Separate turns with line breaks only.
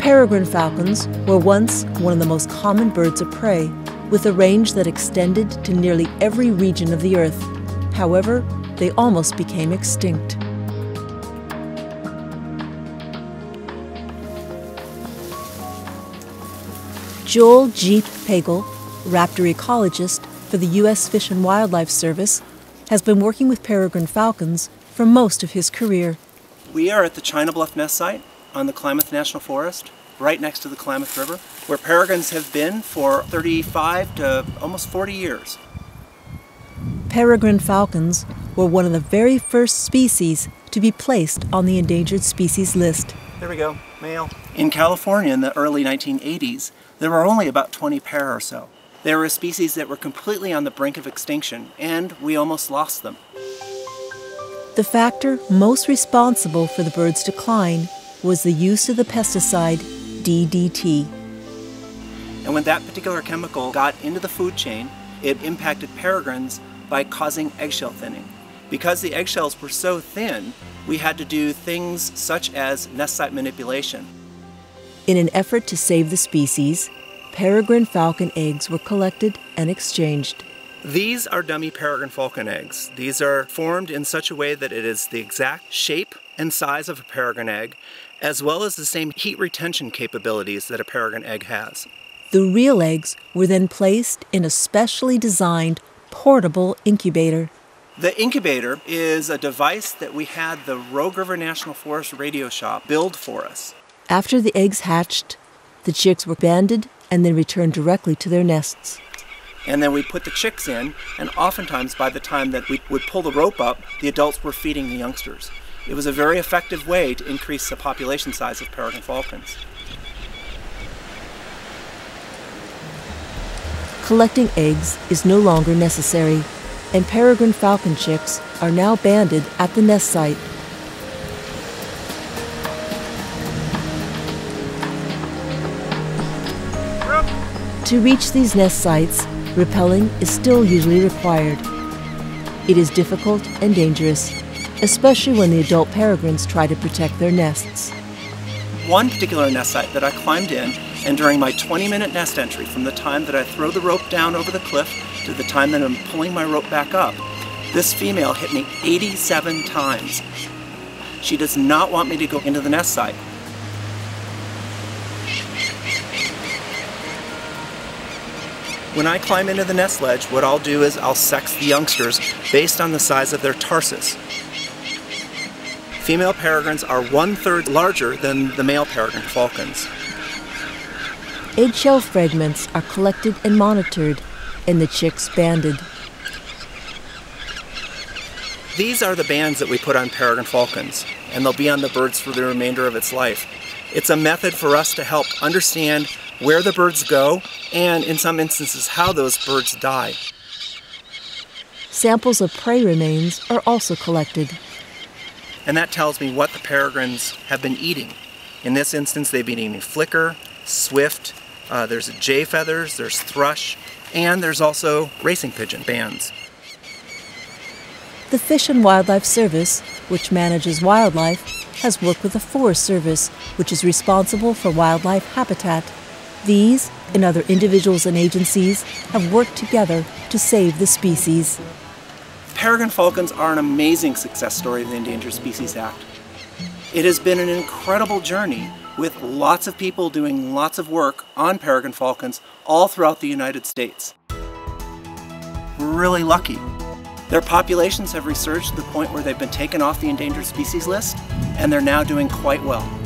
Peregrine falcons were once one of the most common birds of prey, with a range that extended to nearly every region of the Earth. However, they almost became extinct. Joel Jeep Pagel, raptor ecologist for the U.S. Fish and Wildlife Service, has been working with peregrine falcons for most of his career.
We are at the China Bluff Nest Site on the Klamath National Forest, right next to the Klamath River, where peregrines have been for 35 to almost 40 years.
Peregrine falcons were one of the very first species to be placed on the endangered species list.
There we go, male. In California in the early 1980s, there were only about 20 pair or so. They were a species that were completely on the brink of extinction, and we almost lost them.
The factor most responsible for the bird's decline was the use of the pesticide DDT.
And when that particular chemical got into the food chain, it impacted peregrines by causing eggshell thinning. Because the eggshells were so thin, we had to do things such as nest site manipulation.
In an effort to save the species, peregrine falcon eggs were collected and exchanged.
These are dummy peregrine falcon eggs. These are formed in such a way that it is the exact shape and size of a peregrine egg, as well as the same heat retention capabilities that a peregrine egg has.
The real eggs were then placed in a specially designed portable incubator.
The incubator is a device that we had the Rogue River National Forest radio shop build for us.
After the eggs hatched, the chicks were banded and then returned directly to their nests.
And then we put the chicks in, and oftentimes by the time that we would pull the rope up, the adults were feeding the youngsters. It was a very effective way to increase the population size of peregrine falcons.
Collecting eggs is no longer necessary, and peregrine falcon chicks are now banded at the nest site. To reach these nest sites, rappelling is still usually required. It is difficult and dangerous, especially when the adult peregrines try to protect their nests.
One particular nest site that I climbed in, and during my 20 minute nest entry, from the time that I throw the rope down over the cliff to the time that I'm pulling my rope back up, this female hit me 87 times. She does not want me to go into the nest site. When I climb into the nest ledge, what I'll do is I'll sex the youngsters based on the size of their tarsus. Female peregrines are one-third larger than the male peregrine falcons.
Eggshell fragments are collected and monitored, and the chicks banded.
These are the bands that we put on peregrine falcons, and they'll be on the birds for the remainder of its life. It's a method for us to help understand where the birds go and, in some instances, how those birds die.
Samples of prey remains are also collected
and that tells me what the peregrines have been eating. In this instance, they've been eating flicker, swift, uh, there's jay feathers, there's thrush, and there's also racing pigeon bands.
The Fish and Wildlife Service, which manages wildlife, has worked with the Forest Service, which is responsible for wildlife habitat. These and other individuals and agencies have worked together to save the species.
Peregrine falcons are an amazing success story of the Endangered Species Act. It has been an incredible journey with lots of people doing lots of work on peregrine falcons all throughout the United States. We're really lucky. Their populations have resurged to the point where they've been taken off the endangered species list, and they're now doing quite well.